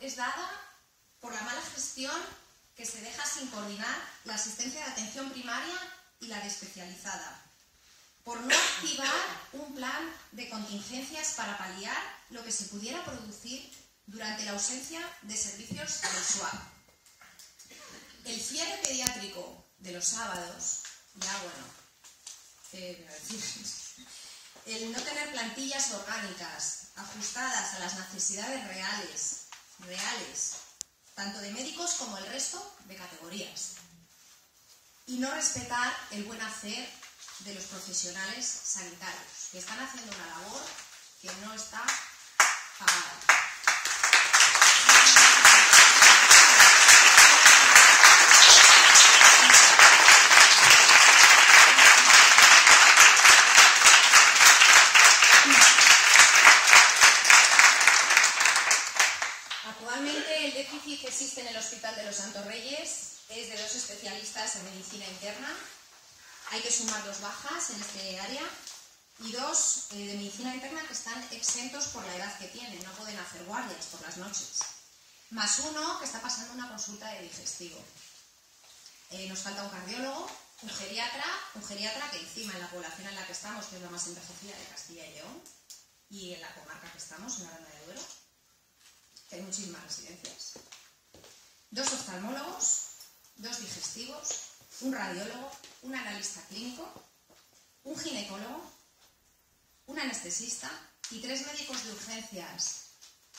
es dada por la mala gestión que se deja sin coordinar la asistencia de atención primaria y la de especializada, por no activar un plan de contingencias para paliar lo que se pudiera producir durante la ausencia de servicios del SUAP. El cierre pediátrico de los sábados, ya bueno, eh, el no tener plantillas orgánicas ajustadas a las necesidades reales, reales, tanto de médicos como el resto de categorías. Y no respetar el buen hacer de los profesionales sanitarios, que están haciendo una labor que no está Actualmente el déficit que existe en el Hospital de los Santos Reyes es de dos especialistas en medicina interna. Hay que sumar dos bajas en este área y dos eh, de medicina interna que están exentos por la edad que tienen, no pueden hacer guardias por las noches. Más uno que está pasando una consulta de digestivo. Eh, nos falta un cardiólogo, un geriatra, un geriatra que encima en la población en la que estamos, que es la más envejecida de Castilla y León, y en la comarca que estamos, en Aranda de Duero, que hay muchísimas residencias. Dos oftalmólogos, dos digestivos, un radiólogo, un analista clínico, un ginecólogo, un anestesista y tres médicos de urgencias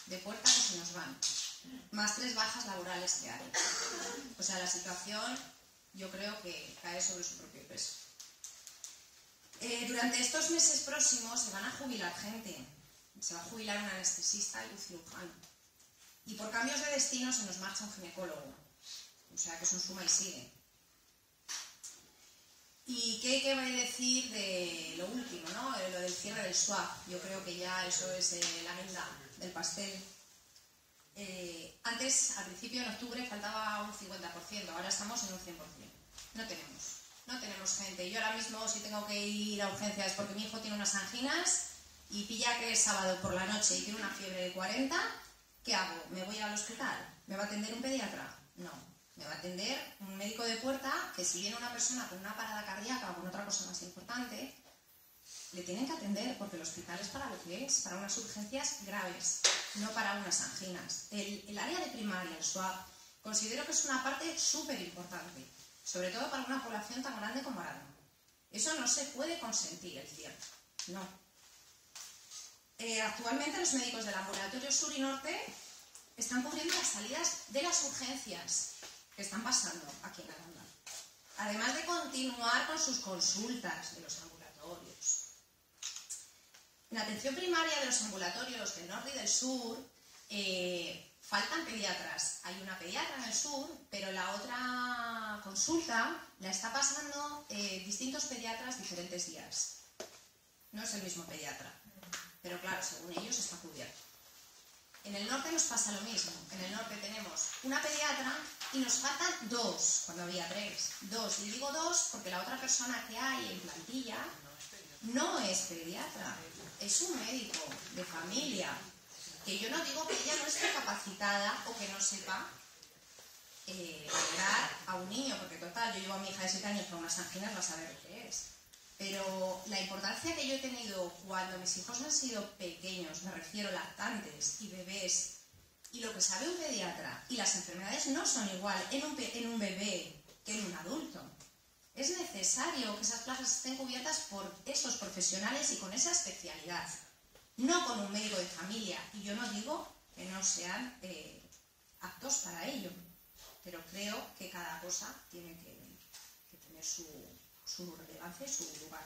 de puerta que se nos van, más tres bajas laborales que hay. O sea, la situación yo creo que cae sobre su propio peso. Eh, durante estos meses próximos se van a jubilar gente. Se va a jubilar un anestesista y un cirujano. Y por cambios de destino se nos marcha un ginecólogo. O sea que es un suma y sigue. ¿Y qué, qué voy a decir de lo último, ¿no? lo del cierre del swap? Yo creo que ya eso es eh, la guinda del pastel. Eh, antes, al principio en octubre, faltaba un 50%, ahora estamos en un 100%. No tenemos, no tenemos gente. Yo ahora mismo, si tengo que ir a urgencias porque mi hijo tiene unas anginas y pilla que es sábado por la noche y tiene una fiebre de 40, ¿qué hago? ¿Me voy al hospital? ¿Me va a atender un pediatra? No, me va a atender un médico de puerta que si viene una persona con una parada cardíaca o con otra cosa más importante, le tienen que atender porque el hospital es para lo que es, para unas urgencias graves, no para unas anginas. El, área de primaria, el SWAP, considero que es una parte súper importante, sobre todo para una población tan grande como Aranda. Eso no se puede consentir, el cierto, no. Eh, actualmente los médicos del ambulatorio sur y norte están cubriendo las salidas de las urgencias que están pasando aquí en Aranda. Además de continuar con sus consultas de los ambulatorios. En la atención primaria de los ambulatorios del norte y del sur, eh, faltan pediatras. Hay una pediatra en el sur, pero la otra consulta la está pasando eh, distintos pediatras diferentes días. No es el mismo pediatra, pero claro, según ellos está cubierto. En el norte nos pasa lo mismo. En el norte tenemos una pediatra y nos faltan dos, cuando había tres. Dos. Y digo dos porque la otra persona que hay en plantilla no es pediatra, es un médico de familia. Que yo no digo que ella no esté capacitada o que no sepa eh, a un niño, porque total, yo llevo a mi hija de 7 años con unas anginas, va a saber que es. Pero la importancia que yo he tenido cuando mis hijos han sido pequeños, me refiero lactantes y bebés, y lo que sabe un pediatra y las enfermedades no son igual en un, en un bebé que en un adulto. Es necesario que esas plazas estén cubiertas por esos profesionales y con esa especialidad, no con un médico de familia. Y yo no digo que no sean eh, aptos para ello, pero creo que cada cosa tiene que, tener su, su relevancia y su lugar.